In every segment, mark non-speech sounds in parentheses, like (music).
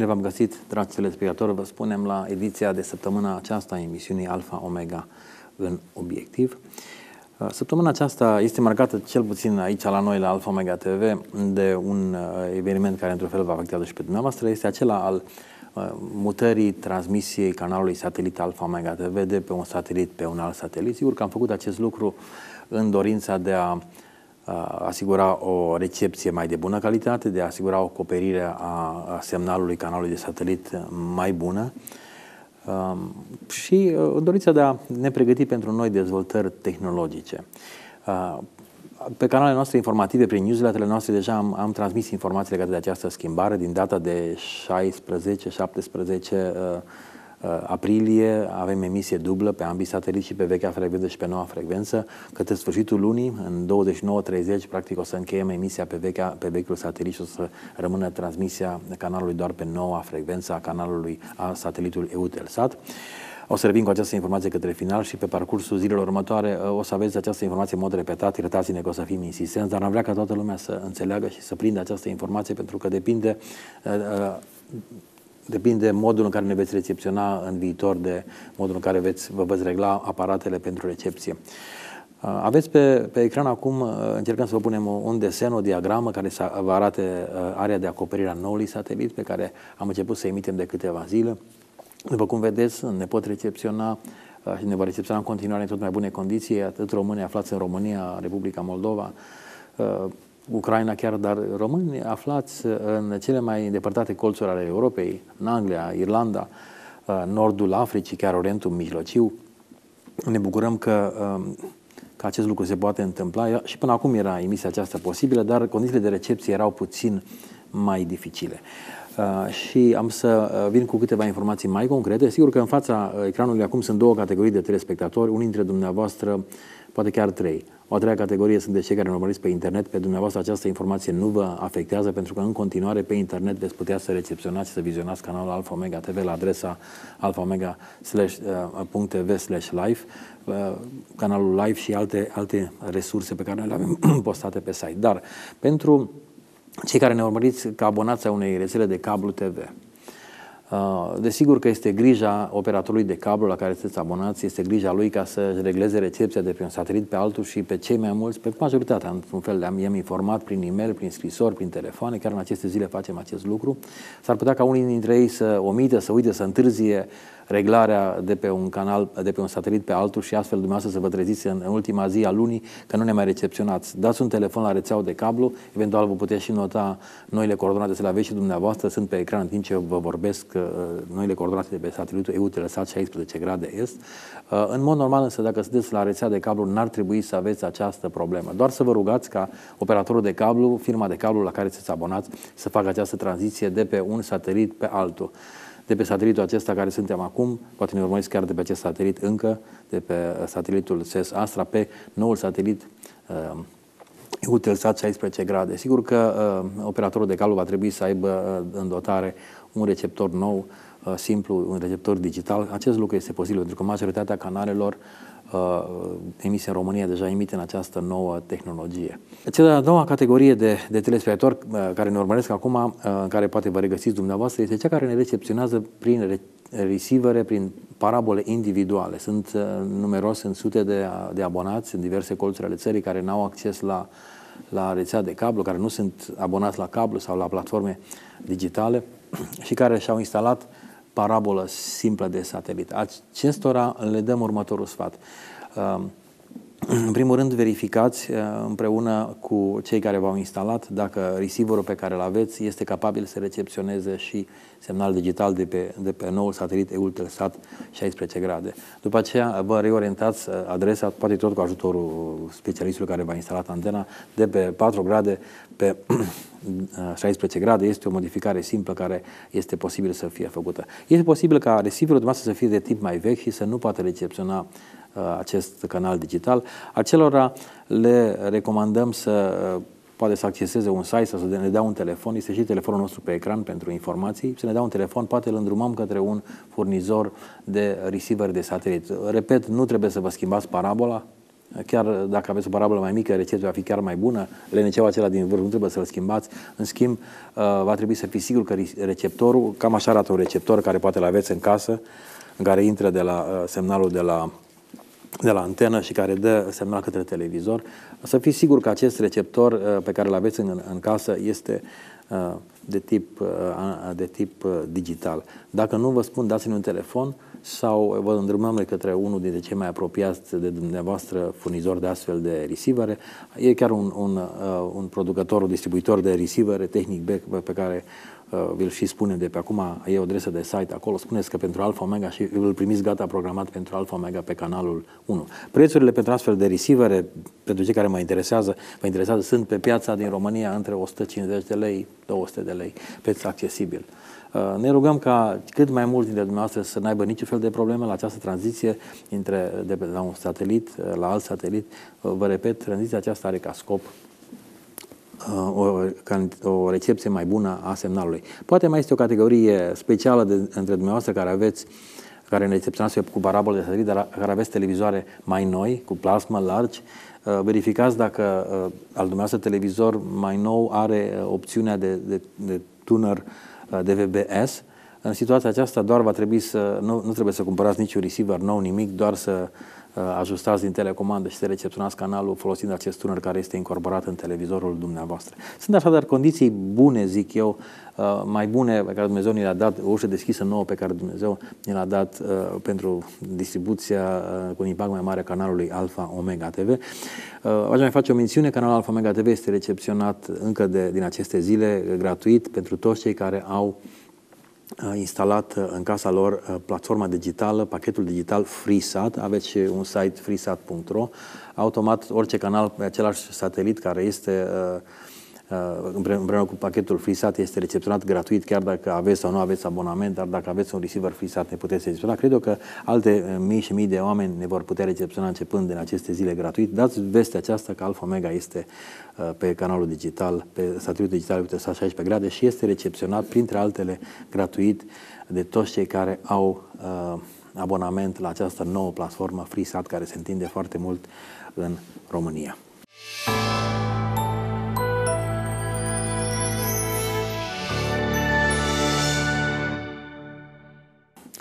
Bine v-am găsit, dragi telespectatori, vă spunem la ediția de săptămâna aceasta a emisiunii Alfa Omega în obiectiv. Uh, săptămâna aceasta este marcată cel puțin aici la noi la Alfa Omega TV de un uh, eveniment care într-un fel va afecta și pe dumneavoastră, este acela al uh, mutării transmisiei canalului satelit Alfa Omega TV de pe un satelit pe un alt satelit. Sigur că am făcut acest lucru în dorința de a asigura o recepție mai de bună calitate, de a asigura o acoperire a semnalului canalului de satelit mai bună și în dorința de a ne pregăti pentru noi dezvoltări tehnologice. Pe canalele noastre informative, prin newsletterele noastre, deja am, am transmis informații legate de această schimbare din data de 16-17 Uh, aprilie avem emisie dublă pe ambii sateliți și pe vechea frecvență și pe noua frecvență. Către sfârșitul lunii, în 29-30, practic o să încheiem emisia pe, vechea, pe vechiul satelit și o să rămână transmisia canalului doar pe noua frecvență a canalului a satelitului Eutelsat. O să revin cu această informație către final și pe parcursul zilelor următoare uh, o să aveți această informație în mod repetat, iertați-ne că o să fim insistenți, dar am vrea ca toată lumea să înțeleagă și să prindă această informație pentru că depinde uh, depinde modul în care ne veți recepționa în viitor de modul în care veți, vă veți regla aparatele pentru recepție. Uh, aveți pe, pe ecran acum, uh, încercăm să vă punem un desen, o diagramă care să vă arate uh, area de acoperire a noului satelit pe care am început să emitem de câteva zile. După cum vedeți, ne pot recepționa și ne va recepționa în continuare în tot mai bune condiții, atât românii aflați în România, Republica Moldova, Ucraina chiar, dar români aflați în cele mai îndepărtate colțuri ale Europei, în Anglia, Irlanda, nordul Africii, chiar Orientul Mijlociu. Ne bucurăm că, um, că acest lucru se poate întâmpla și până acum era emisia aceasta posibilă, dar condițiile de recepție erau puțin mai dificile. Uh, și am să uh, vin cu câteva informații mai concrete. Sigur că în fața uh, ecranului acum sunt două categorii de telespectatori, unii dintre dumneavoastră, poate chiar trei. O a treia categorie sunt de cei care ne urmăriți pe internet. Pe dumneavoastră această informație nu vă afectează pentru că în continuare pe internet veți putea să recepționați și să vizionați canalul Alfa Omega TV la adresa alfaomega.tv slash live, canalul live și alte, alte resurse pe care le avem (clears throat) postate pe site. Dar pentru cei care ne urmăriți ca abonați a unei rețele de cablu TV. Uh, desigur că este grija operatorului de cablu la care sunteți abonați, este grija lui ca să regleze recepția de pe un satelit pe altul și pe cei mai mulți, pe majoritatea, într-un fel, am, i-am informat prin e-mail, prin scrisori, prin telefoane, chiar în aceste zile facem acest lucru. S-ar putea ca unii dintre ei să omită, să uite, să întârzie reglarea de pe un canal, de pe un satelit pe altul și astfel dumneavoastră să vă treziți în, în ultima zi a lunii că nu ne mai recepționați. Dați un telefon la rețeaua de cablu, eventual vă puteți și nota noile coordonate, să le aveți și dumneavoastră, sunt pe ecran în timp ce vă vorbesc uh, noile coordonate de pe satelitul EUTELSAT 16 grade est. Uh, în mod normal însă, dacă sunteți la rețea de cablu, n-ar trebui să aveți această problemă. Doar să vă rugați ca operatorul de cablu, firma de cablu la care sunteți abonați, să facă această tranziție de pe un satelit pe altul de pe satelitul acesta care suntem acum, poate ne urmăriți chiar de pe acest satelit încă, de pe uh, satelitul SES Astra, pe noul satelit uh, Eutelsat 16 grade. Sigur că uh, operatorul de calul va trebui să aibă uh, în dotare un receptor nou, uh, simplu, un receptor digital. Acest lucru este posibil pentru că majoritatea canalelor uh, emise în România deja emite în această nouă tehnologie. Cea de-a doua categorie de, de telespectatori uh, care ne urmăresc acum, uh, în care poate vă regăsiți dumneavoastră, este cea care ne recepționează prin re- receivere, prin parabole individuale. Sunt uh, numeros, sunt sute de, de abonați în diverse colțuri ale țării care n-au acces la, la rețea de cablu, care nu sunt abonați la cablu sau la platforme digitale și care și-au instalat parabolă simplă de satelit. Acestora le dăm următorul sfat. Um, în primul rând, verificați uh, împreună cu cei care v-au instalat dacă receiverul pe care îl aveți este capabil să recepționeze și semnal digital de pe, de pe noul satelit Eutelsat 16 grade. După aceea vă reorientați uh, adresa, poate tot cu ajutorul specialistului care v-a instalat antena, de pe 4 grade pe (clears throat) 16 grade. Este o modificare simplă care este posibil să fie făcută. Este posibil ca receiverul dumneavoastră să fie de tip mai vechi și să nu poată recepționa uh, acest canal digital. Acelora le recomandăm să uh, poate să acceseze un site sau să ne dea un telefon, este și telefonul nostru pe ecran pentru informații, să ne dea un telefon, poate îl îndrumăm către un furnizor de receiver de satelit. Repet, nu trebuie să vă schimbați parabola, chiar dacă aveți o parabolă mai mică, recepția va fi chiar mai bună, LNC-ul acela din vârf nu trebuie să-l schimbați, în schimb va trebui să fiți sigur că receptorul, cam așa arată un receptor care poate l aveți în casă, în care intră de la semnalul de la de la antenă și care dă semnal către televizor, să fiți sigur că acest receptor uh, pe care îl aveți în, în casă este uh, de tip, uh, de tip digital. Dacă nu vă spun, dați-mi un telefon sau vă îndrumăm către unul dintre cei mai apropiați de dumneavoastră furnizori de astfel de receivere. E chiar un, un, un producător, un distribuitor de receivere tehnic pe care uh, vi-l și spune de pe acum, e o adresă de site acolo, spuneți că pentru Alfa Omega și îl primiți gata programat pentru Alfa Omega pe canalul 1. Prețurile pentru astfel de receivere, pentru cei care mă interesează, mă interesează, sunt pe piața din România între 150 de lei, 200 de lei, preț accesibil. Uh, ne rugăm ca cât mai mulți dintre dumneavoastră să n-aibă niciun fel de probleme la această tranziție între, de la un satelit uh, la alt satelit. Uh, vă repet, tranziția aceasta are ca scop o, o recepție mai bună a semnalului. Poate mai este o categorie specială de, între dumneavoastră care aveți care ne recepționați cu parabole de satelit, dar care aveți televizoare mai noi, cu plasmă largi, verificați dacă al dumneavoastră televizor mai nou are opțiunea de, de, de tuner DVB-S. În situația aceasta doar va trebui să, nu, nu trebuie să cumpărați niciun receiver nou, nimic, doar să uh, ajustați din telecomandă și să recepționați canalul folosind acest tuner care este incorporat în televizorul dumneavoastră. Sunt așadar condiții bune, zic eu, uh, mai bune pe care Dumnezeu ni le-a dat, o ușă deschisă nouă pe care Dumnezeu ni le-a dat uh, pentru distribuția uh, cu un impact mai mare canalului Alfa Omega TV. Uh, aș mai face o mențiune, canalul Alfa Omega TV este recepționat încă de, din aceste zile gratuit pentru toți cei care au instalat în casa lor platforma digitală, pachetul digital FreeSat, aveți și un site freesat.ro, automat orice canal pe același satelit care este uh, Uh, împreună cu pachetul FreeSat este recepționat gratuit, chiar dacă aveți sau nu aveți abonament, dar dacă aveți un receiver FreeSat ne puteți recepționa. Cred eu că alte uh, mii și mii de oameni ne vor putea recepționa începând din aceste zile gratuit. Dați vestea aceasta că Alfa Mega este uh, pe canalul digital, pe satelitul digital pe 16 grade și este recepționat, printre altele, gratuit de toți cei care au abonament la această nouă platformă FreeSat care se întinde foarte mult în România.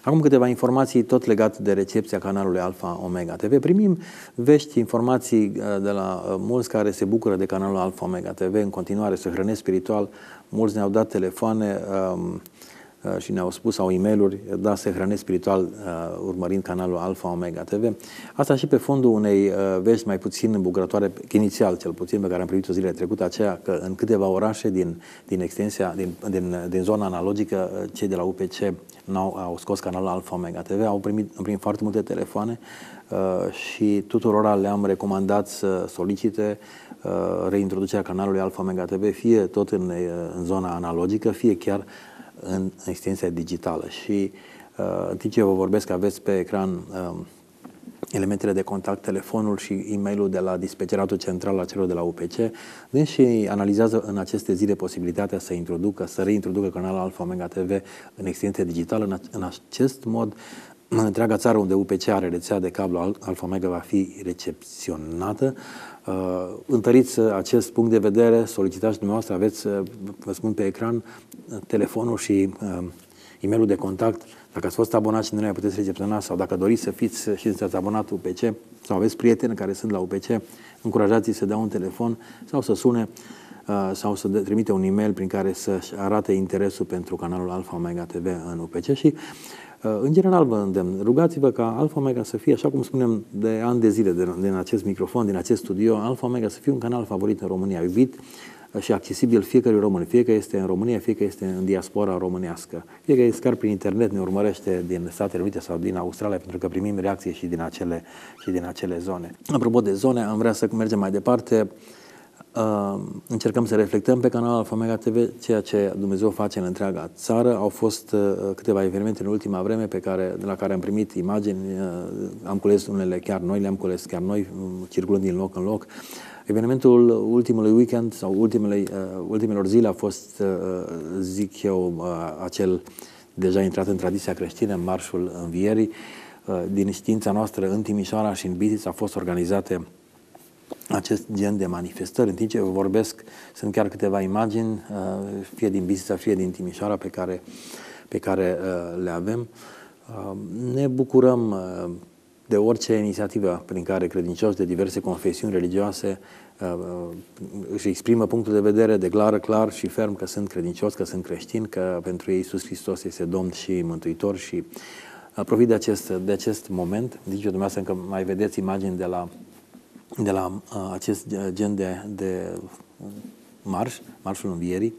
Acum câteva informații tot legate de recepția canalului Alfa Omega TV. Primim vești, informații uh, de la uh, mulți care se bucură de canalul Alfa Omega TV, în continuare se hrănesc spiritual, mulți ne-au dat telefoane, um, Uh, și ne-au spus, sau e mail da, se hrănesc spiritual uh, urmărind canalul Alfa Omega TV. Asta și pe fondul unei uh, vești mai puțin îmbucurătoare, inițial cel puțin, pe care am primit-o zilele trecute, aceea că în câteva orașe din, din extensia, din, din, din zona analogică, cei de la UPC au au scos canalul Alfa Omega TV, au primit, au primit foarte multe telefoane uh, și tuturora le-am recomandat să solicite uh, reintroducerea canalului Alfa Omega TV, fie tot în, în zona analogică, fie chiar în extensia digitală și uh, în timp ce vă vorbesc aveți pe ecran uh, elementele de contact, telefonul și e-mailul de la dispeceratul central a celor de la UPC, și analizează în aceste zile posibilitatea să introducă, să reintroducă canalul Alfa Omega TV în extensie digitală. În, în acest mod, în întreaga țară unde UPC are rețea de cablu Alfa Omega va fi recepționată. Uh, întăriți acest punct de vedere, solicitați dumneavoastră, aveți, uh, vă spun pe ecran, uh, telefonul și uh, e-mailul de contact. Dacă ați fost abonat și nu ne puteți recepționa sau dacă doriți să fiți și sunteți abonat UPC sau aveți prieteni care sunt la UPC, încurajați-i să dea un telefon sau să sune uh, sau să trimite un e-mail prin care să-și arate interesul pentru canalul Alfa Omega TV în UPC și Uh, în general vă îndemn, rugați-vă ca Alfa Omega să fie, așa cum spunem de ani de zile din acest microfon, din acest studio, Alfa Omega să fie un canal favorit în România, iubit uh, și accesibil fiecărui român, fie că este în România, fie că este în diaspora românească, fie că este chiar prin internet ne urmărește din Statele Unite sau din Australia, pentru că primim reacții și din acele, și din acele zone. Apropo de zone, am vrea să mergem mai departe. Uh, încercăm să reflectăm pe canalul Alfa Mega TV ceea ce Dumnezeu face în întreaga țară. Au fost uh, câteva evenimente în ultima vreme pe care, de la care am primit imagini, uh, am cules unele chiar noi, le-am cules chiar noi, circulând din loc în loc. Evenimentul ultimului weekend sau ultimele, ultimelor zile a fost, zic eu, acel deja intrat în tradiția creștină, Marșul Învierii. Din știința noastră în Timișoara și în Bitița au fost organizate acest gen de manifestări. În timp ce vorbesc, sunt chiar câteva imagini, uh, fie din Bistrița, fie din Timișoara, pe care, pe care uh, le avem. Uh, ne bucurăm de orice inițiativă prin care credincioși de diverse confesiuni religioase își exprimă punctul de vedere, declară clar și ferm că sunt credincioși, că sunt creștini, că pentru ei Iisus Hristos este Domn și Mântuitor și profit de acest, de acest moment. Zice dumneavoastră că mai vedeți imagini de la de la uh, acest gen de, de marș, marșul învierii.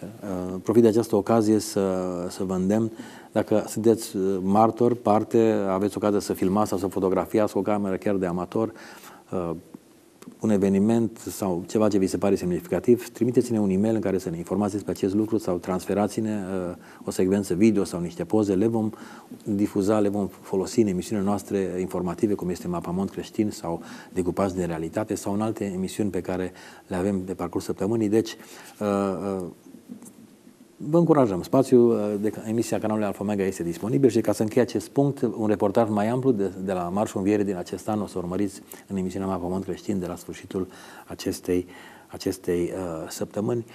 Uh, profit de această ocazie să, să vă îndemn, dacă sunteți martor, parte, aveți ocazia să filmați sau să fotografiați cu o cameră chiar de amator, uh, un eveniment sau ceva ce vi se pare semnificativ, trimiteți-ne un e-mail în care să ne informați despre acest lucru sau transferați-ne uh, o secvență video sau niște poze, le vom difuza, le vom folosi în emisiunile noastre informative, cum este Mapamont Creștin sau Decupați de Realitate sau în alte emisiuni pe care le avem de parcurs săptămânii. Deci, uh, uh, Vă încurajăm. Spațiul uh, de emisia canalului Alfa Mega este disponibil și ca să închei acest punct, un reportaj mai amplu de, de la Marșul Înviere din acest an o să urmăriți în emisiunea mea Pământ Creștin de la sfârșitul acestei, acestei uh, săptămâni.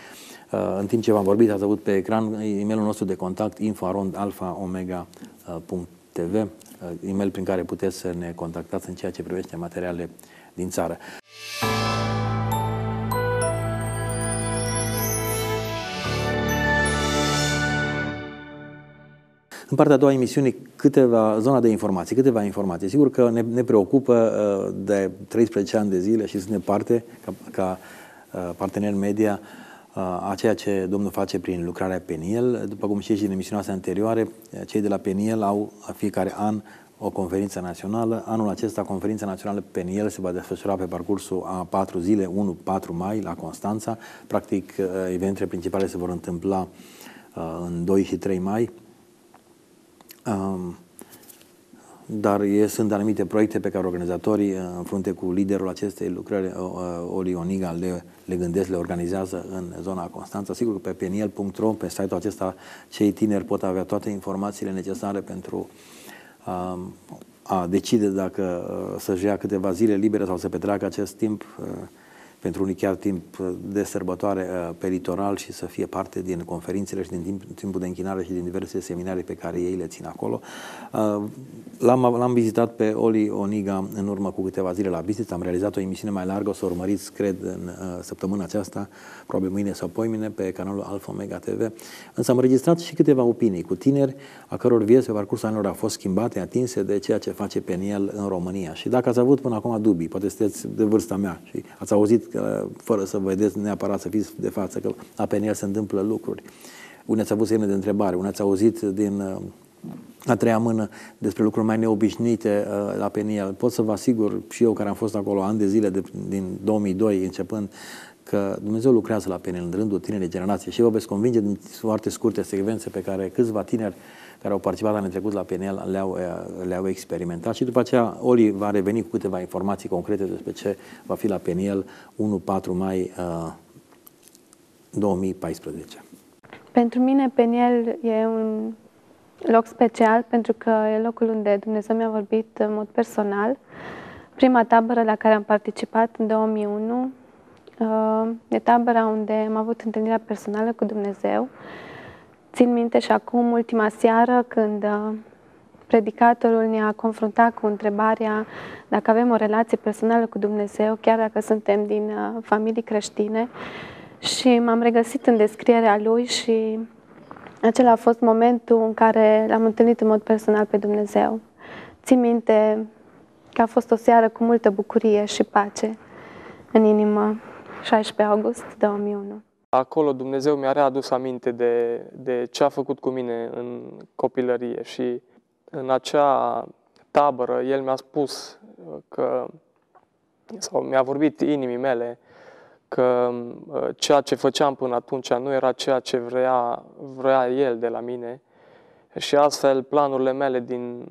Uh, în timp ce v-am vorbit, ați avut pe ecran e-mailul nostru de contact info.alfaomega.tv, uh, e-mail prin care puteți să ne contactați în ceea ce privește materiale din țară. În partea a doua emisiunii, câteva, zona de informații, câteva informații. Sigur că ne, ne preocupă uh, de 13 ani de zile și suntem parte, ca, ca uh, partener media, uh, a ceea ce Domnul face prin lucrarea Peniel. După cum știți din emisiunea noastră anterioare, cei de la Peniel au a fiecare an o conferință națională. Anul acesta, conferința națională Peniel se va desfășura pe parcursul a patru zile, 1-4 mai, la Constanța. Practic, eventele principale se vor întâmpla în 2 și 3 mai Um, dar e, sunt anumite proiecte pe care organizatorii, uh, în frunte cu liderul acestei lucrări, uh, uh, Oli Oniga, le, le gândesc, le organizează în zona Constanța. Sigur că pe peniel.ro, pe site-ul acesta, cei tineri pot avea toate informațiile necesare pentru a, um, a decide dacă să-și ia câteva zile libere sau să petreacă acest timp pentru unii chiar timp de sărbătoare uh, pe litoral și să fie parte din conferințele și din timp, timpul de închinare și din diverse seminarii pe care ei le țin acolo. Uh, l-am, l-am vizitat pe Oli Oniga în urmă cu câteva zile la vizit, am realizat o emisiune mai largă, o să urmăriți, cred, în uh, săptămâna aceasta, probabil mâine sau poimine, pe canalul Alfa Omega TV. Însă am registrat și câteva opinii cu tineri, a căror vieți pe parcursul anilor au fost schimbate, atinse de ceea ce face Peniel în România. Și dacă ați avut până acum dubii, poate sunteți de vârsta mea și ați auzit că, fără să vedeți neapărat să fiți de față, că la PNL se întâmplă lucruri. Unii ați avut semne de întrebare, unii ați auzit din uh, a treia mână despre lucruri mai neobișnuite uh, la PNL. Pot să vă asigur și eu care am fost acolo ani de zile, de, din 2002 începând, că Dumnezeu lucrează la PNL în rândul tinerii generații și vă veți convinge din foarte scurte secvențe pe care câțiva tineri care au participat anul trecut la PNL le-au, uh, le-au experimentat și după aceea Oli va reveni cu câteva informații concrete despre ce va fi la PNL 1-4 mai uh, 2014. Pentru mine PNL e un loc special pentru că e locul unde Dumnezeu mi-a vorbit în mod personal. Prima tabără la care am participat în 2001 uh, e tabăra unde am avut întâlnirea personală cu Dumnezeu Țin minte și acum, ultima seară, când uh, predicatorul ne-a confruntat cu întrebarea dacă avem o relație personală cu Dumnezeu, chiar dacă suntem din uh, familii creștine. Și m-am regăsit în descrierea lui și acela a fost momentul în care l-am întâlnit în mod personal pe Dumnezeu. Țin minte că a fost o seară cu multă bucurie și pace în inimă, 16 august 2001. Acolo Dumnezeu mi-a readus aminte de, de ce a făcut cu mine în copilărie și în acea tabără El mi-a spus că, sau mi-a vorbit inimii mele, că uh, ceea ce făceam până atunci nu era ceea ce vrea, vrea El de la mine și astfel planurile mele din,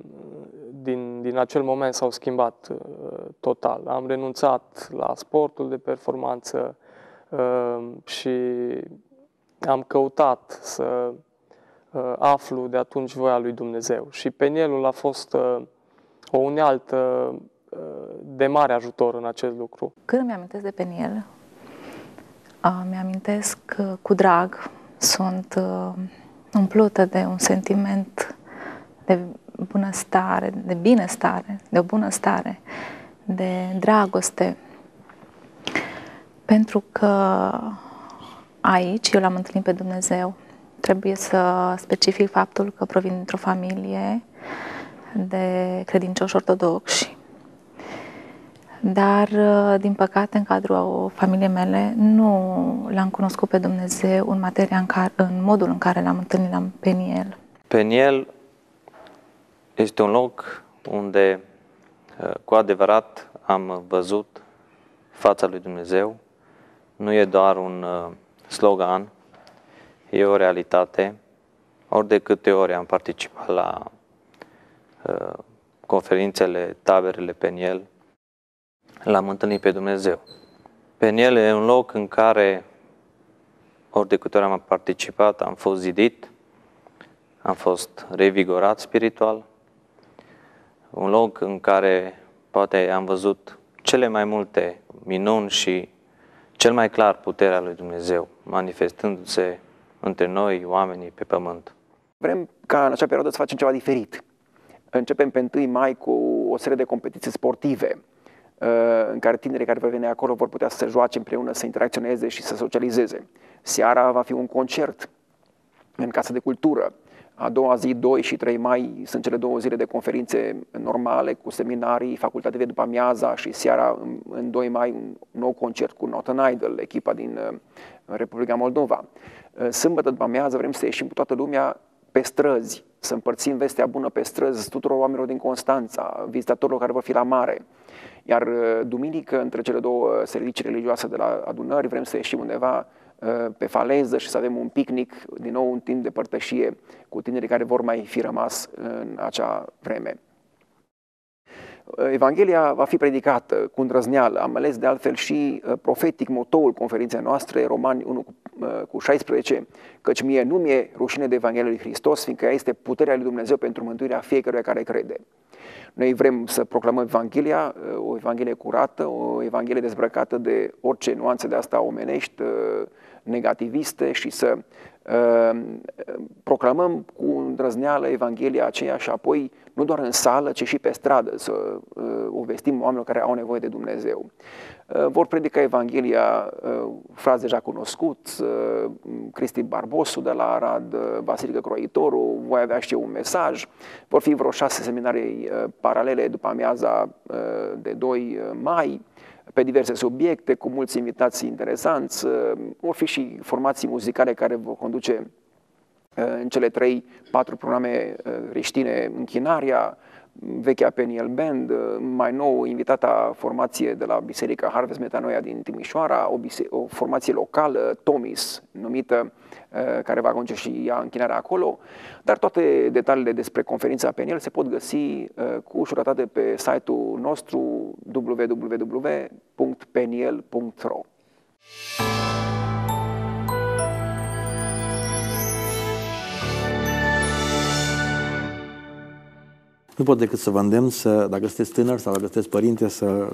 din, din acel moment s-au schimbat uh, total. Am renunțat la sportul de performanță, Ehm, și am căutat să uh, aflu de atunci voia lui Dumnezeu. Și penielul a fost uh, o unealtă uh, de mare ajutor în acest lucru. Când mi amintesc de Peniel, mi-amintesc cu drag, sunt umplută de un sentiment de bunăstare, de binestare, de o bunăstare, de dragoste. Pentru că aici eu l-am întâlnit pe Dumnezeu. Trebuie să specific faptul că provin dintr-o familie de credincioși ortodoxi. Dar, din păcate, în cadrul familiei mele, nu l-am cunoscut pe Dumnezeu în materia în, care, în modul în care l-am întâlnit la Peniel. Peniel este un loc unde uh, cu adevărat am văzut fața lui Dumnezeu. Nu e doar un uh, slogan, e o realitate. Ori de câte ori am participat la uh, conferințele, taberele Peniel, l-am întâlnit pe Dumnezeu. Peniel e un loc în care ori de câte ori am participat, am fost zidit, am fost revigorat spiritual, un loc în care poate am văzut cele mai multe minuni și cel mai clar puterea lui Dumnezeu manifestându-se între noi, oamenii pe pământ. Vrem ca în acea perioadă să facem ceva diferit. Începem pe 1 mai cu o serie de competiții sportive uh, în care tinerii care vor veni acolo vor putea să se joace împreună, să interacționeze și să socializeze. Seara va fi un concert în Casa de Cultură. A doua zi, 2 și 3 mai, sunt cele două zile de conferințe normale cu seminarii facultative după amiaza și seara, în 2 mai, un nou concert cu Northern Idol, echipa din uh, Republica Moldova. Uh, sâmbătă după amiază vrem să ieșim cu toată lumea pe străzi, să împărțim vestea bună pe străzi tuturor oamenilor din Constanța, vizitatorilor care vor fi la mare. Iar uh, duminică, între cele două servicii religioase de la adunări, vrem să ieșim undeva Uh, pe faleză și să avem un picnic, din nou un timp de părtășie cu tinerii care vor mai fi rămas în acea vreme. Uh, Evanghelia va fi predicată cu îndrăzneală. Am ales de altfel și uh, profetic motoul conferinței noastre, Romani 1 cu 16, căci mie nu mi-e rușine de Evanghelia lui Hristos, fiindcă ea este puterea lui Dumnezeu pentru mântuirea fiecăruia care crede. Noi vrem să proclamăm Evanghelia, o Evanghelie curată, o Evanghelie dezbrăcată de orice nuanțe de asta omenești, negativiste și să uh, proclamăm cu îndrăzneală Evanghelia aceea și apoi nu doar în sală, ci și pe stradă să uh, o vestim oamenilor care au nevoie de Dumnezeu. Uh, vor predica Evanghelia uh, frați deja cunoscuți, uh, Cristi Barbosu de la Arad, uh, Vasilică Croitoru, voi avea și eu un mesaj. Vor fi vreo șase seminarii uh, paralele după amiaza uh, de 2 mai pe diverse subiecte, cu mulți invitații interesanți. Vor fi și formații muzicale care vor conduce în cele trei, patru programe creștine închinarea, vechea Peniel Band, mai nou invitata formație de la Biserica Harvest Metanoia din Timișoara, o, bise- o formație locală, Tomis, numită, uh, care va conduce și ea închinarea acolo, dar toate detaliile despre conferința Peniel se pot găsi uh, cu ușurătate pe site-ul nostru www.peniel.ro. Nu pot decât să vă îndemn să, dacă sunteți tânăr sau dacă sunteți părinte, să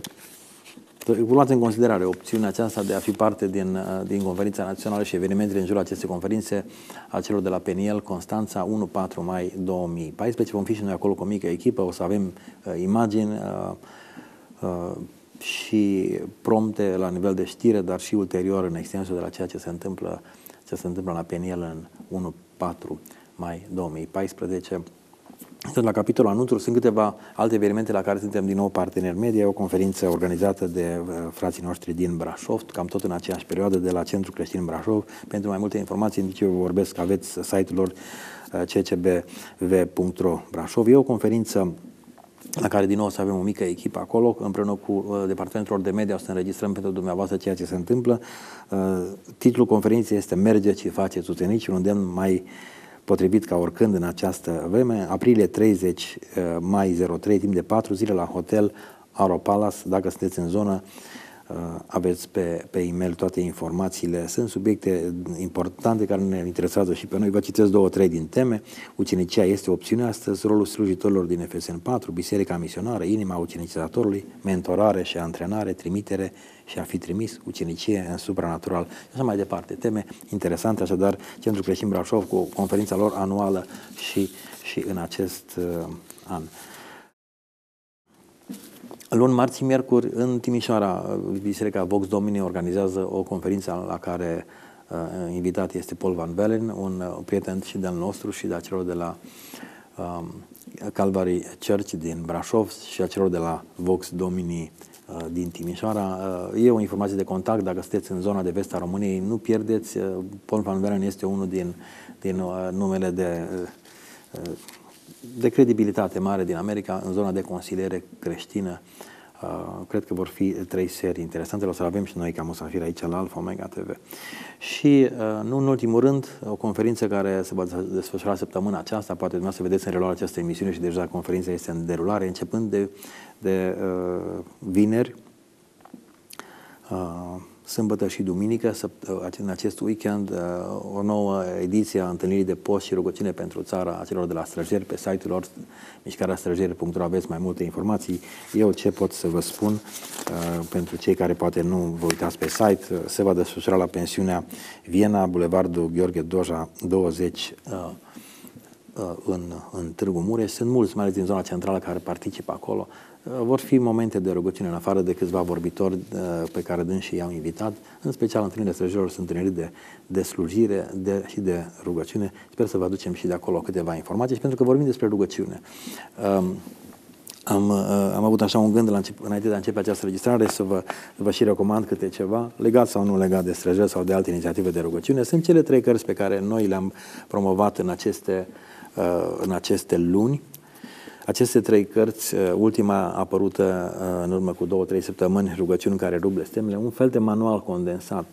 luați în considerare opțiunea aceasta de a fi parte din, uh, din conferința națională și evenimentele în jurul acestei conferințe a celor de la Peniel, Constanța, 1-4 mai 2014. Vom fi și noi acolo cu o mică echipă, o să avem uh, imagini uh, uh, și prompte la nivel de știre, dar și ulterior în extensul de la ceea ce se întâmplă, ce se întâmplă la Peniel în 1-4 mai 2014. Sunt la capitolul anunțuri, sunt câteva alte evenimente la care suntem din nou parteneri media, o conferință organizată de uh, frații noștri din Brașov, cam tot în aceeași perioadă, de la Centrul Creștin Brașov. Pentru mai multe informații, în ce vă vorbesc, aveți site-ul lor uh, ccbv.ro Brașov. E o conferință la care din nou o să avem o mică echipă acolo, împreună cu uh, departamentul de media o să înregistrăm pentru dumneavoastră ceea ce se întâmplă. Uh, titlul conferinței este Mergeți și faceți ucenici, un îndemn mai potrivit ca oricând în această vreme, aprilie 30, uh, mai 03, timp de 4 zile la hotel Aro Palace, dacă sunteți în zonă, aveți pe, pe e-mail toate informațiile. Sunt subiecte importante care ne interesează și pe noi. Vă citesc două, trei din teme. Ucenicia este opțiune astăzi, rolul slujitorilor din FSN 4, Biserica Misionară, inima ucenicizatorului, mentorare și antrenare, trimitere și a fi trimis, ucenicie în supranatural și așa mai departe. Teme interesante, așadar, Centrul Creștin Brașov cu conferința lor anuală și, și în acest uh, an. Luni, marți, miercuri, în Timișoara, Biserica Vox Domini organizează o conferință la care uh, invitat este Paul Van Bellen, un uh, prieten și de-al nostru și de celor de la um, Calvary Church din Brașov și a celor de la Vox Domini uh, din Timișoara. Uh, e o informație de contact, dacă sunteți în zona de vest a României, nu pierdeți. Uh, Paul Van Bellen este unul din, din uh, numele de uh, de credibilitate mare din America în zona de consiliere creștină. Uh, cred că vor fi trei serii interesante, o să avem și noi ca musafir aici la Alfa Omega TV. Și, uh, nu în ultimul rând, o conferință care se va desfășura săptămâna aceasta, poate dumneavoastră vedeți în reluarea această emisiune și deja conferința este în derulare, începând de, de uh, vineri, uh, sâmbătă și duminică, în acest weekend, uh, o nouă ediție a întâlnirii de post și rugăciune pentru țara a celor de la străjeri. Pe site-ul lor, mișcarea aveți mai multe informații. Eu ce pot să vă spun, uh, pentru cei care poate nu vă uitați pe site, uh, se va desfășura la pensiunea Viena, Bulevardul Gheorghe Doja, 20, în, în Târgu Mureș. Sunt mulți, mai ales din zona centrală, care participă acolo. Uh, vor fi momente de rugăciune în afară de câțiva vorbitori uh, pe care dânsii i-au invitat, în special întâlnirile străjerilor sunt întâlniri de, de slujire de, și de rugăciune. Sper să vă aducem și de acolo câteva informații și pentru că vorbim despre rugăciune. Um, am, uh, am avut așa un gând la încep, înainte de a începe această registrare să vă, vă și recomand câte ceva, legat sau nu legat de străjeri sau de alte inițiative de rugăciune. Sunt cele trei cărți pe care noi le-am promovat în aceste, în aceste luni aceste trei cărți, uh, ultima apărută uh, în urmă cu două-trei săptămâni, rugăciuni care rug blestemele, un fel de manual condensat.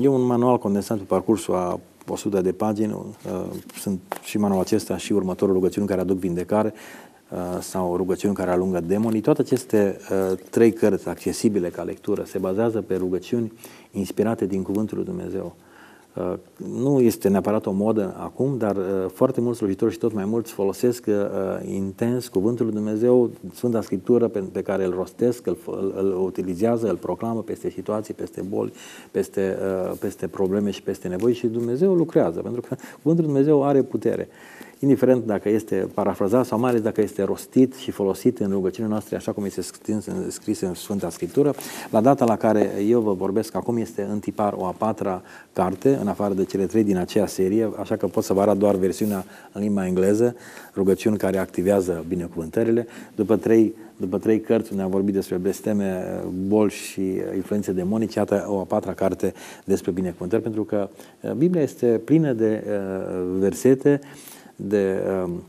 E un manual condensat pe parcursul a 100 de pagini, uh, sunt și manualul acesta și următorul rugăciuni care aduc vindecare sau rugăciuni care alungă demonii. Toate aceste trei cărți accesibile ca lectură se bazează pe rugăciuni inspirate din Cuvântul lui Dumnezeu. Uh, nu este neapărat o modă acum, dar uh, foarte mulți slujitori și tot mai mulți folosesc uh, intens cuvântul lui Dumnezeu, Sfânta Scriptură pe, pe care îl rostesc, îl, îl, îl utilizează, îl proclamă peste situații, peste boli, peste, peste probleme și peste nevoi și Dumnezeu lucrează, pentru că cuvântul lui Dumnezeu are putere indiferent dacă este parafrazat sau mai ales dacă este rostit și folosit în rugăciunile noastre, așa cum este scris, scris în Sfânta Scriptură. La data la care eu vă vorbesc acum este în tipar o a patra carte, în afară de cele trei din aceea serie, așa că pot să vă arăt doar versiunea în limba engleză, rugăciuni care activează binecuvântările. După trei după trei cărți unde am vorbit despre blesteme, bolși și influențe demonice, iată o a patra carte despre binecuvântări, pentru că uh, Biblia este plină de uh, versete de, um,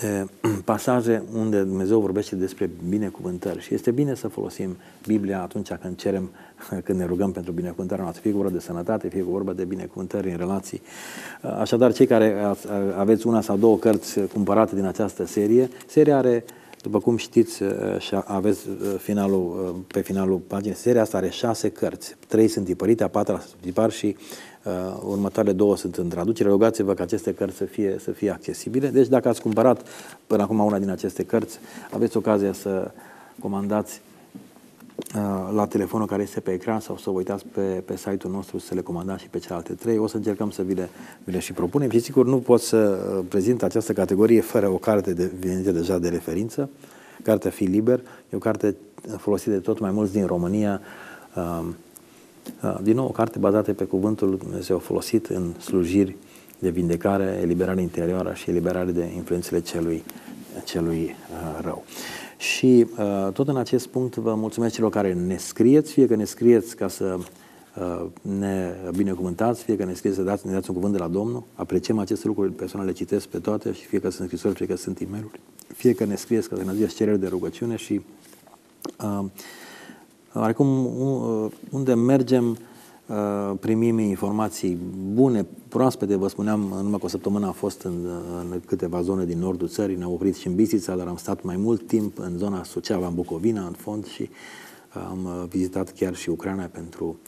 de (clears throat) pasaje unde Dumnezeu vorbește despre binecuvântări și este bine să folosim Biblia atunci când cerem, (laughs) când ne rugăm pentru binecuvântarea noastră, fie vorba de sănătate, fie vorba de binecuvântări în relații. Așadar, cei care aveți una sau două cărți cumpărate din această serie, seria are după cum știți și aveți finalul, pe finalul paginii, seria asta are șase cărți. Trei sunt tipărite, a patra tipar și Uh, următoarele două sunt în traducere. Rugați-vă ca aceste cărți să fie, să fie accesibile. Deci dacă ați cumpărat până acum una din aceste cărți, aveți ocazia să comandați uh, la telefonul care este pe ecran sau să vă uitați pe, pe site-ul nostru să le comandați și pe celelalte trei. O să încercăm să vi le, vi le și propunem și sigur nu pot să uh, prezint această categorie fără o carte de, venită deja de referință. Cartea Fi Liber e o carte folosită de tot mai mulți din România din nou, o carte bazată pe cuvântul lui Dumnezeu folosit în slujiri de vindecare, eliberare interioară și eliberare de influențele celui, celui uh, rău. Și uh, tot în acest punct vă mulțumesc celor care ne scrieți, fie că ne scrieți ca să uh, ne binecuvântați, fie că ne scrieți să dați, ne dați un cuvânt de la Domnul. Apreciem aceste lucruri, persoanele le citesc pe toate și fie că sunt scrisori, fie că sunt e mail fie că ne scrieți că ne ziceți cereri de rugăciune și uh, Oarecum, uh, unde mergem, uh, primim informații bune, proaspete, vă spuneam, în numai cu o săptămână am fost în, în câteva zone din nordul țării, ne-am oprit și în Bisița, dar am stat mai mult timp în zona Suceava, în Bucovina, în fond și Am vizitat chiar și Ucraina pentru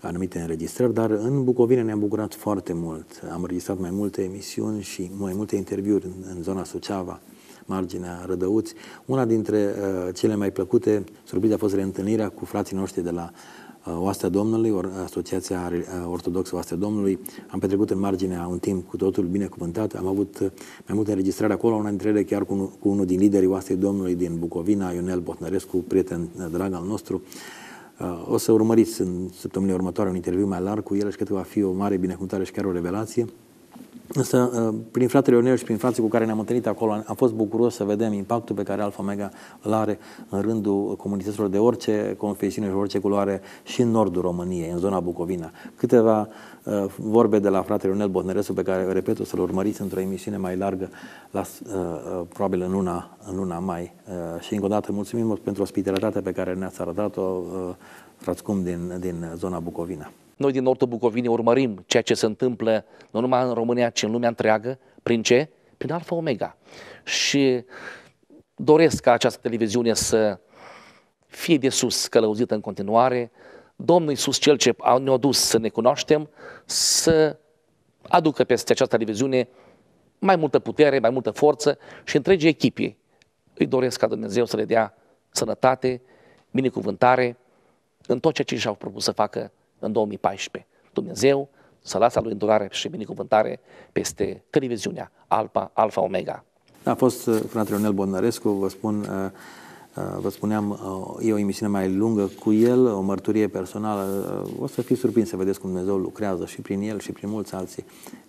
anumite înregistrări, dar în Bucovina ne-am bucurat foarte mult. Am înregistrat mai multe emisiuni și mai multe interviuri în, în zona Suceava, marginea Rădăuți. Una dintre uh, cele mai plăcute surprize a fost reîntâlnirea cu frații noștri de la uh, Oastea Domnului, or, Asociația uh, Ortodoxă Oastea Domnului. Am petrecut în marginea un timp cu totul binecuvântat. Am avut uh, mai multe înregistrări acolo, una dintre ele chiar cu, cu unul din liderii Oastei Domnului din Bucovina, Ionel Botnărescu, prieten drag al nostru. Uh, o să urmăriți în săptămânile următoare un interviu mai larg cu el și cred că va fi o mare binecuvântare și chiar o revelație. Însă, uh, prin fratele Ionel și prin frații cu care ne-am întâlnit acolo, am fost bucuros să vedem impactul pe care Alfa Omega îl are în rândul comunităților de orice confesiune și orice culoare și în nordul României, în zona Bucovina. Câteva uh, vorbe de la fratele Ionel Botnăresu, pe care, repet, o să-l urmăriți într-o emisiune mai largă, la, uh, uh, probabil în luna, în luna mai. Uh, și încă o dată mulțumim pentru ospitalitatea pe care ne-ați arătat-o, uh, frați cum, din, din zona Bucovina. Noi din Nordul Bucovinei urmărim ceea ce se întâmplă nu numai în România, ci în lumea întreagă. Prin ce? Prin Alfa Omega. Și doresc ca această televiziune să fie de sus călăuzită în continuare. Domnul Iisus, Cel ce ne-a dus să ne cunoaștem, să aducă peste această televiziune mai multă putere, mai multă forță și întregii echipe. Îi doresc ca Dumnezeu să le dea sănătate, binecuvântare în tot ceea ce și-au propus să facă în 2014. Dumnezeu să lasă lui îndurare și binecuvântare peste televiziunea Alfa, Alfa Omega. A fost uh, fratele Ionel Bonnărescu, vă spun, uh, uh, vă spuneam, e o emisiune mai lungă cu el, o mărturie personală. O să fiți surprins să vedeți cum Dumnezeu lucrează și prin el și prin mulți alții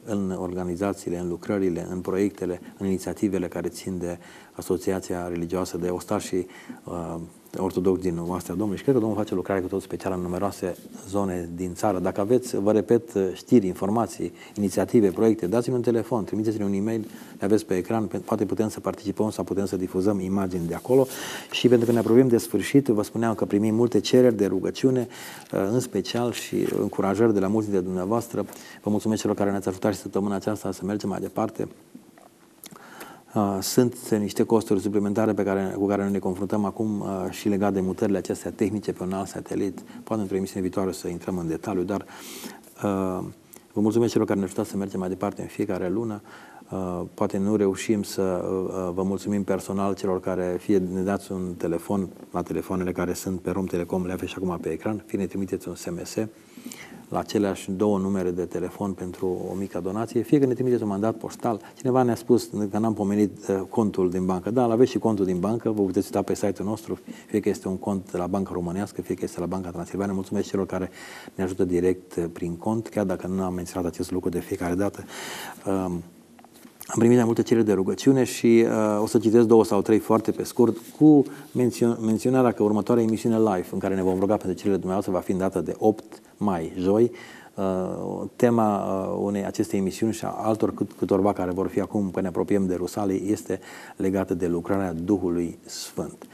în organizațiile, în lucrările, în proiectele, în inițiativele care țin de Asociația Religioasă de Ostași uh, ortodox din Oastea Domnului și cred că Domnul face lucrare cu tot specială în numeroase zone din țară. Dacă aveți, vă repet, știri, informații, inițiative, proiecte, dați-mi un telefon, trimiteți-mi un e-mail, le aveți pe ecran, poate putem să participăm sau putem să difuzăm imagini de acolo și pentru că ne apropiem de sfârșit, vă spuneam că primim multe cereri de rugăciune, uh, în special și încurajări de la mulți dintre dumneavoastră. Vă mulțumesc celor care ne-ați ajutat și săptămâna aceasta să mergem mai departe. Uh, sunt niște costuri suplimentare pe care, cu care ne confruntăm acum uh, și legat de mutările acestea tehnice pe un alt satelit. Poate într-o emisiune viitoare să intrăm în detaliu, dar uh, vă mulțumesc celor care ne ajutat să mergem mai departe în fiecare lună. Uh, poate nu reușim să uh, vă mulțumim personal celor care fie ne dați un telefon la telefoanele care sunt pe Rom Telecom, le aveți acum pe ecran, fie ne trimiteți un SMS la aceleași două numere de telefon pentru o mică donație, fie că ne trimiteți un mandat postal. Cineva ne-a spus că n-am pomenit uh, contul din bancă. Da, aveți și contul din bancă, vă puteți uita pe site-ul nostru, fie că este un cont de la Banca Românească, fie că este la Banca Transilvania. Mulțumesc celor care ne ajută direct uh, prin cont, chiar dacă nu am menționat acest lucru de fiecare dată. Uh, am primit mai multe cereri de rugăciune și uh, o să citesc două sau trei foarte pe scurt, cu mențio- menționarea că următoarea emisiune live în care ne vom ruga pentru cererile dumneavoastră va fi în data de 8 mai, joi. Uh, tema uh, unei acestei emisiuni și a altor cât, câtorva care vor fi acum când ne apropiem de Rusalii este legată de lucrarea Duhului Sfânt.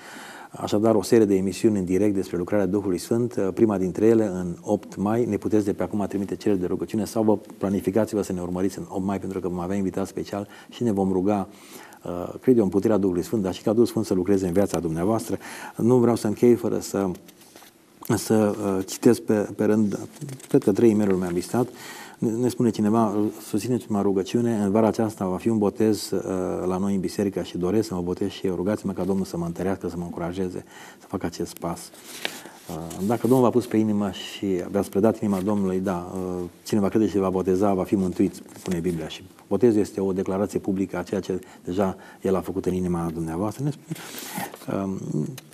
Uh, Așadar, o serie de emisiuni în direct despre lucrarea Duhului Sfânt, uh, prima dintre ele în 8 mai. Ne puteți de pe acum trimite cereri de rugăciune sau vă planificați-vă să ne urmăriți în 8 mai pentru că vom avea invitat special și ne vom ruga uh, cred eu în puterea Duhului Sfânt, dar și ca Duhul Sfânt să lucreze în viața dumneavoastră. Nu vreau să închei fără să, să uh, citesc pe, pe rând, cred că trei e mail mi-am listat. Ne spune cineva, susțineți-mă rugăciune, în vara aceasta va fi un botez uh, la noi în biserică și doresc să mă botez și eu. Rugați-mă ca Domnul să mă întărească, să mă încurajeze să fac acest pas. Uh, dacă Domnul v-a pus pe inimă și v-ați predat inima Domnului, da, uh, cine va crede și va boteza va fi mântuit, spune Biblia. Și botezul este o declarație publică a ceea ce deja El a făcut în inima dumneavoastră. Ne spune, uh,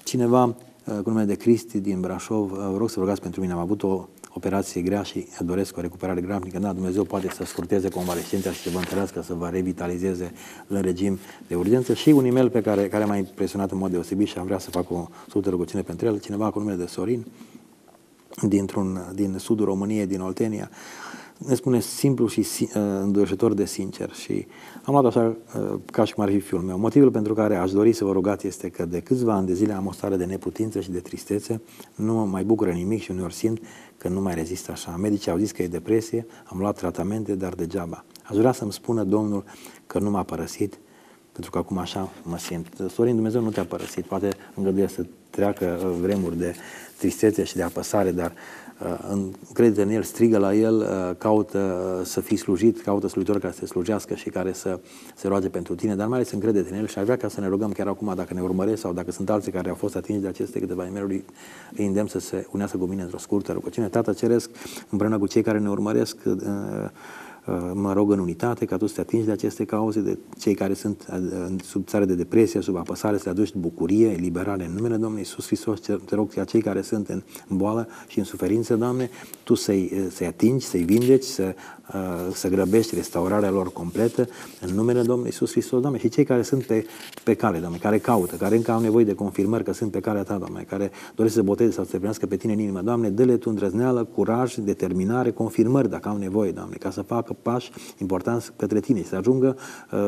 cineva uh, cu numele de Cristi din Brașov, uh, vă rog să rugați pentru mine, am avut o operație grea și doresc o recuperare grabnică, da, Dumnezeu poate să scurteze convalescența și să vă întărească, să vă revitalizeze în regim de urgență. Și un e-mail pe care, care m-a impresionat în mod deosebit și am vrea să fac o sută rugăciune pentru el, cineva cu numele de Sorin, dintr-un, din sudul României, din Oltenia, ne spune simplu și uh, înduioșător de sincer și am luat așa uh, ca și cum ar fi fiul meu. Motivul pentru care aș dori să vă rugați este că de câțiva ani de zile am o stare de neputință și de tristețe, nu mă mai bucură nimic și uneori simt că nu mai rezist așa. Medicii au zis că e depresie, am luat tratamente, dar degeaba. Aș vrea să-mi spună Domnul că nu m-a părăsit, pentru că acum așa mă simt. Sorin, Dumnezeu nu te-a părăsit, poate îngăduie să treacă uh, vremuri de tristețe și de apăsare, dar uh, încrede în El, strigă la El, uh, caută să fii slujit, caută slujitor care să te slujească și care să se roage pentru tine, dar mai ales încrede în El și aș vrea ca să ne rugăm chiar acum, dacă ne urmăresc sau dacă sunt alții care au fost atinși de aceste câteva e îi îndemn să se unească cu mine într-o scurtă rugăciune. Tată Ceresc, împreună cu cei care ne urmăresc, Uh, mă rog în unitate ca tu să te atingi de aceste cauze, de cei care sunt uh, sub țară de depresie, sub apăsare, să le aduci bucurie, eliberare în numele Domnului Iisus Hristos, te rog ca cei care sunt în boală și în suferință, Doamne, Tu să-i, uh, să atingi, să-i vindeci, să, să grăbești restaurarea lor completă în numele Domnului Iisus Hristos, Doamne, și cei care sunt pe, pe cale, Doamne, care caută, care încă au nevoie de confirmări că sunt pe calea Ta, Doamne, care doresc să boteze sau să te primească pe Tine în inimă, Doamne, dă-le Tu îndrăzneală, curaj, determinare, confirmări dacă au nevoie, Doamne, ca să facă pași importanți către tine, să ajungă uh,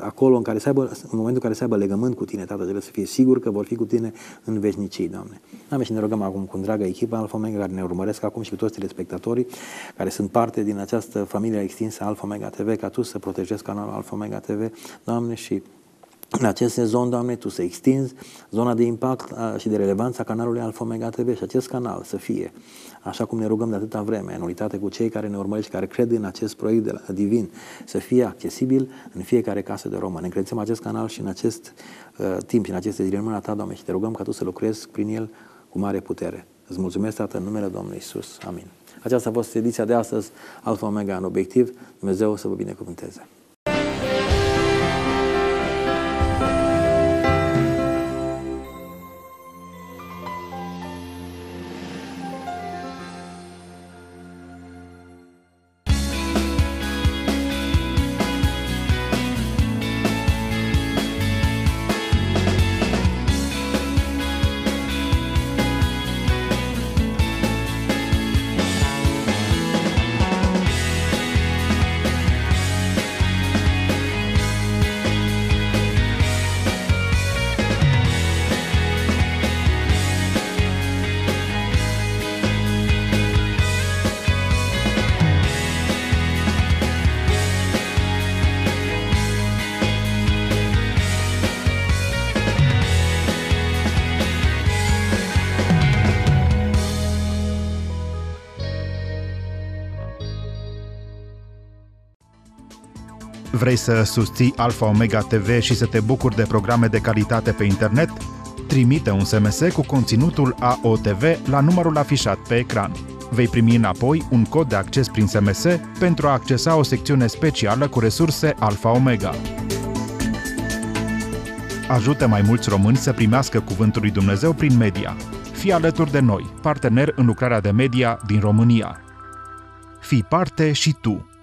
acolo în, care să aibă, în momentul în care să aibă legământ cu tine, Tatăl, să fie sigur că vor fi cu tine în veșnicii, Doamne. Doamne, și ne rugăm acum cu dragă echipă Alfa Omega care ne urmăresc acum și cu toți telespectatorii care sunt parte din această familie extinsă Alfa Omega TV, ca Tu să protejezi canalul Alfa Omega TV, Doamne, și în acest sezon, Doamne, Tu să extinzi zona de impact și de relevanță a canalului Alfa Omega TV și acest canal să fie, așa cum ne rugăm de atâta vreme, în unitate cu cei care ne urmăresc, care cred în acest proiect de la, divin, să fie accesibil în fiecare casă de român. Încredem acest canal și în acest uh, timp și în aceste zile în mâna Ta, Doamne, și te rugăm ca Tu să lucrezi prin el cu mare putere. Îți mulțumesc, Tată, în numele Domnului Isus. Amin. Aceasta a fost ediția de astăzi, Alfa Omega în obiectiv. Dumnezeu să vă binecuvânteze. Vrei să susții Alfa Omega TV și să te bucuri de programe de calitate pe internet? Trimite un SMS cu conținutul AOTV la numărul afișat pe ecran. Vei primi înapoi un cod de acces prin SMS pentru a accesa o secțiune specială cu resurse Alfa Omega. Ajută mai mulți români să primească Cuvântul lui Dumnezeu prin media. Fii alături de noi, partener în lucrarea de media din România. Fii parte și tu!